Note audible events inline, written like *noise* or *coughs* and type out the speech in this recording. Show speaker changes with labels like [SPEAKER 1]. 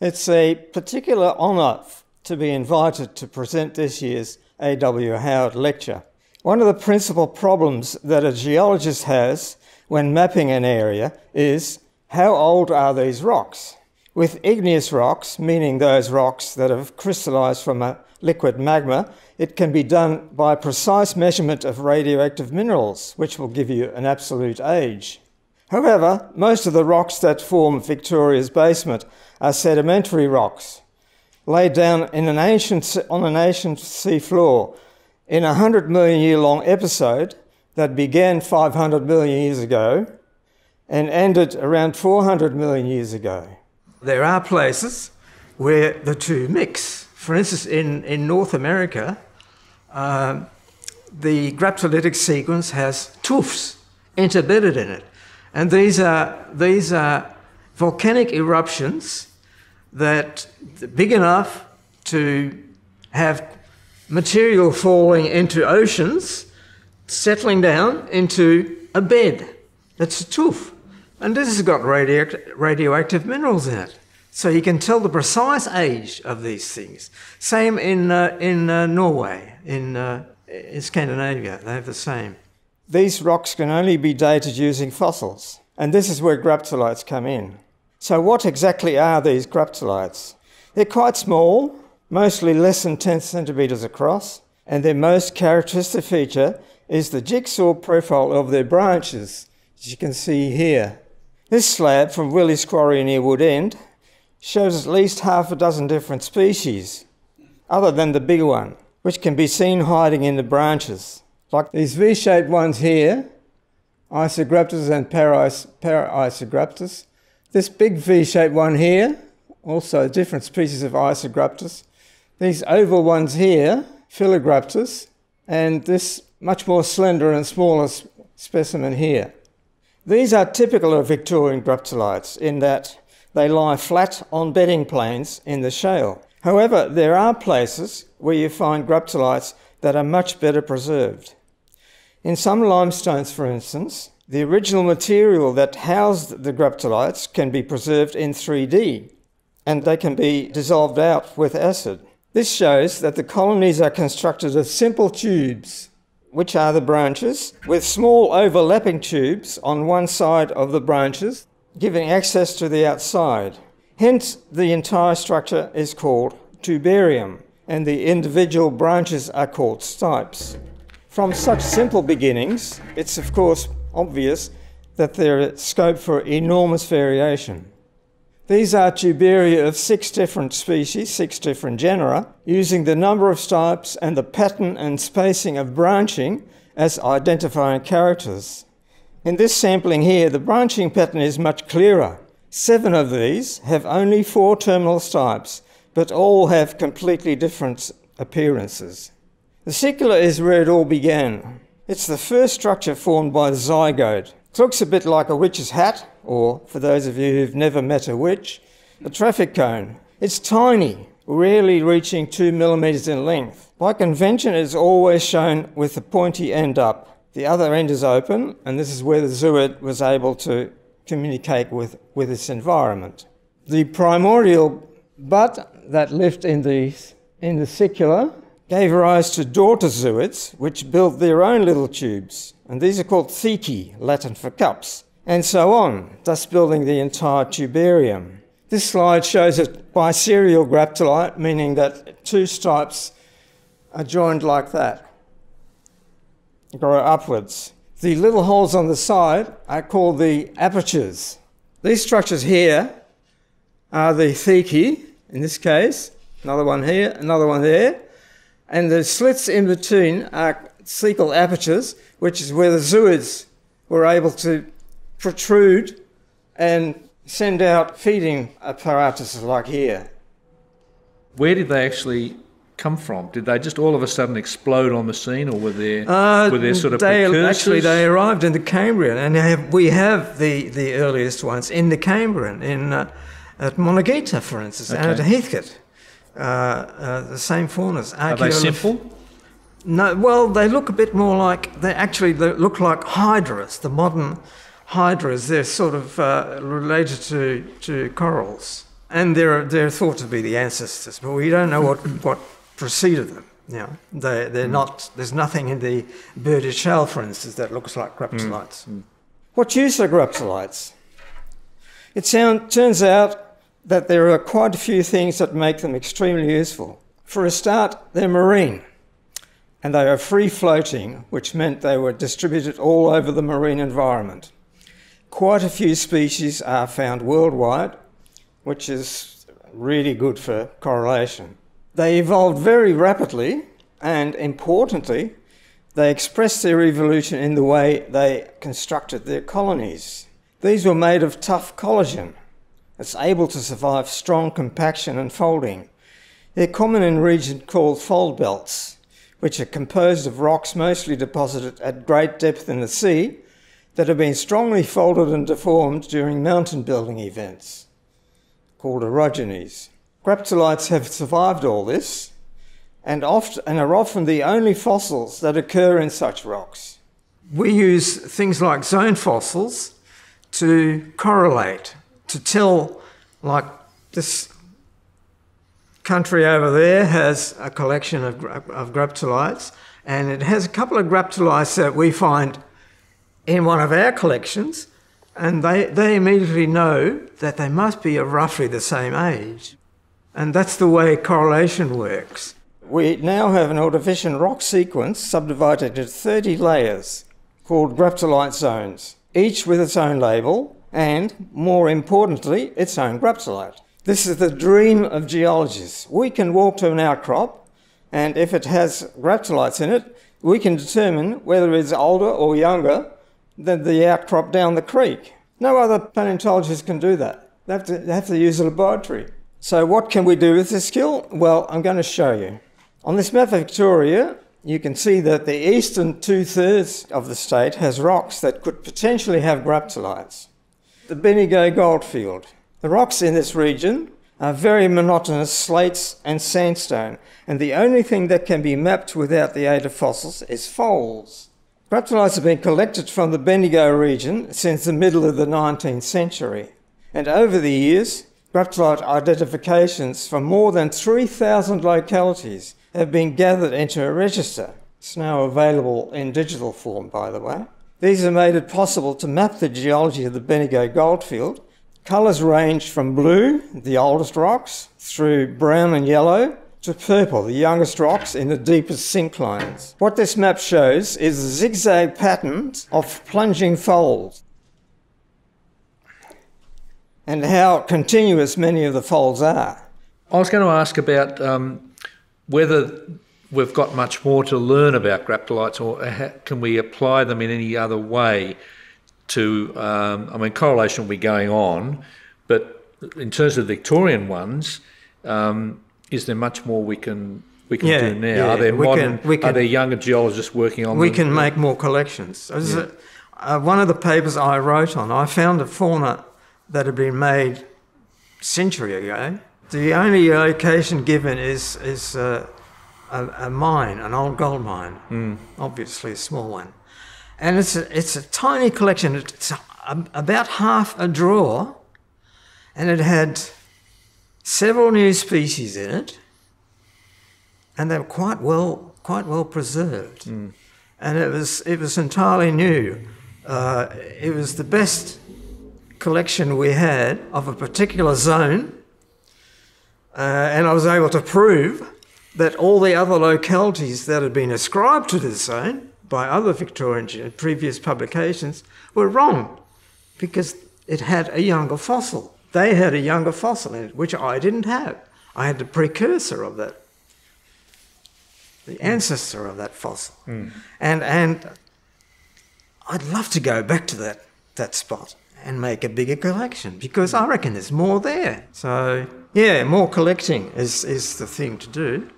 [SPEAKER 1] It's a particular honour to be invited to present this year's A.W. Howitt Lecture. One of the principal problems that a geologist has when mapping an area is how old are these rocks? With igneous rocks, meaning those rocks that have crystallized from a liquid magma, it can be done by precise measurement of radioactive minerals, which will give you an absolute age. However, most of the rocks that form Victoria's basement are sedimentary rocks, laid down an ancient, on an ancient sea floor in a 100 million year long episode that began 500 million years ago and ended around 400 million years ago. There are places where the two mix. For instance, in, in North America, uh, the graptolitic sequence has tuffs interbedded in it. And these are, these are volcanic eruptions that big enough to have material falling into oceans, settling down into a bed. That's a tuff. And this has got radioactive minerals in it. So you can tell the precise age of these things. Same in, uh, in uh, Norway, in, uh, in Scandinavia, they have the same. These rocks can only be dated using fossils, and this is where graptolites come in. So, what exactly are these graptolites? They're quite small, mostly less than 10 centimetres across, and their most characteristic feature is the jigsaw profile of their branches, as you can see here. This slab from Willie's Quarry near Woodend shows at least half a dozen different species, other than the big one, which can be seen hiding in the branches. Like these V-shaped ones here, Isograptus and Para-Isograptus. This big V-shaped one here, also different species of Isograptus. These oval ones here, Phyllograptus, and this much more slender and smaller specimen here. These are typical of Victorian graptolites in that they lie flat on bedding planes in the shale. However, there are places where you find graptolites that are much better preserved. In some limestones, for instance, the original material that housed the graptolites can be preserved in 3D and they can be dissolved out with acid. This shows that the colonies are constructed of simple tubes which are the branches, with small overlapping tubes on one side of the branches, giving access to the outside. Hence, the entire structure is called tubarium, and the individual branches are called stipes. From such simple beginnings, it's of course obvious that there is scope for enormous variation. These are tubaria of six different species, six different genera, using the number of stipes and the pattern and spacing of branching as identifying characters. In this sampling here, the branching pattern is much clearer. Seven of these have only four terminal stipes, but all have completely different appearances. The sicula is where it all began. It's the first structure formed by the zygote. It looks a bit like a witch's hat, or for those of you who've never met a witch, a traffic cone. It's tiny, rarely reaching two millimetres in length. By convention, it's always shown with the pointy end up. The other end is open, and this is where the zooid was able to communicate with, with its environment. The primordial bud that lived in the, in the sicula gave rise to daughter zooids, which built their own little tubes, and these are called thecae, Latin for cups and so on, thus building the entire tubarium. This slide shows a biserial graptolite, meaning that two stipes are joined like that, grow upwards. The little holes on the side are called the apertures. These structures here are the thecae, in this case, another one here, another one there, and the slits in between are thecal apertures, which is where the zooids were able to protrude and send out feeding apparatuses like here.
[SPEAKER 2] Where did they actually come from? Did they just all of a sudden explode on the scene, or were there uh, were there sort of
[SPEAKER 1] they,
[SPEAKER 2] precursors?
[SPEAKER 1] Actually, they arrived in the Cambrian, and have, we have the, the earliest ones in the Cambrian, in uh, at Monegeetta, for instance, okay. and at Heathcote. Uh, uh, the same faunas.
[SPEAKER 2] Are they simple?
[SPEAKER 1] No, well, they look a bit more like they actually look like hydras, the modern hydras, they're sort of uh, related to, to corals. And they're, they're thought to be the ancestors, but we don't know what, *coughs* what preceded them. You know, they, they're mm. not, there's nothing in the Burgess Shale, for instance, that looks like graptolites. Mm. What use are graptolites? It sound, turns out that there are quite a few things that make them extremely useful. For a start, they're marine and they are free floating, which meant they were distributed all over the marine environment. Quite a few species are found worldwide, which is really good for correlation. They evolved very rapidly, and importantly, they expressed their evolution in the way they constructed their colonies. These were made of tough collagen. It's able to survive strong compaction and folding. They're common in regions called fold belts, which are composed of rocks mostly deposited at great depth in the sea that have been strongly folded and deformed during mountain building events, called orogenies. Graptolites have survived all this and, oft, and are often the only fossils that occur in such rocks. We use things like zone fossils to correlate, to tell, like this country over there has a collection of, of graptolites, and it has a couple of graptolites that we find in one of our collections, and they, they immediately know that they must be of roughly the same age. And that's the way correlation works. We now have an Ordovician rock sequence subdivided into 30 layers called graptolite zones, each with its own label and, more importantly, its own graptolite. This is the dream of geologists. We can walk to an outcrop, and if it has graptolites in it, we can determine whether it's older or younger than the outcrop down the creek. No other paleontologist can do that. They have to, they have to use a laboratory. So, what can we do with this skill? Well, I'm going to show you. On this map of Victoria, you can see that the eastern two thirds of the state has rocks that could potentially have graptolites. The Bendigo Goldfield. The rocks in this region are very monotonous slates and sandstone, and the only thing that can be mapped without the aid of fossils is folds. Graptolites have been collected from the Bendigo region since the middle of the 19th century, and over the years, graptolite identifications from more than 3,000 localities have been gathered into a register. It's now available in digital form, by the way. These have made it possible to map the geology of the Bendigo goldfield. Colours range from blue, the oldest rocks, through brown and yellow, to purple, the youngest rocks in the deepest synclines. What this map shows is a zigzag pattern of plunging folds and how continuous many of the folds are.
[SPEAKER 2] I was going to ask about um, whether we've got much more to learn about graptolites or can we apply them in any other way to, um, I mean, correlation will be going on, but in terms of Victorian ones, um, is there much more we can we can yeah, do now? Yeah. Are there we modern, can, we can, are there younger geologists working on?
[SPEAKER 1] We them? can make more collections. Yeah. Uh, one of the papers I wrote on, I found a fauna that had been made century ago. The only location given is is uh, a, a, mine, an old gold mine, mm. obviously a small one, and it's a, it's a tiny collection. It's a, about half a drawer, and it had several new species in it, and they were quite well quite well preserved. Mm. And it was it was entirely new. Uh, it was the best collection we had of a particular zone, uh, and I was able to prove that all the other localities that had been ascribed to this zone by other Victorian previous publications were wrong because it had a younger fossil. They had a younger fossil in it, which I didn't have. I had the precursor of that, the ancestor of that fossil. Mm. And, and I'd love to go back to that, that spot and make a bigger collection because I reckon there's more there. So, yeah, more collecting is, is the thing to do.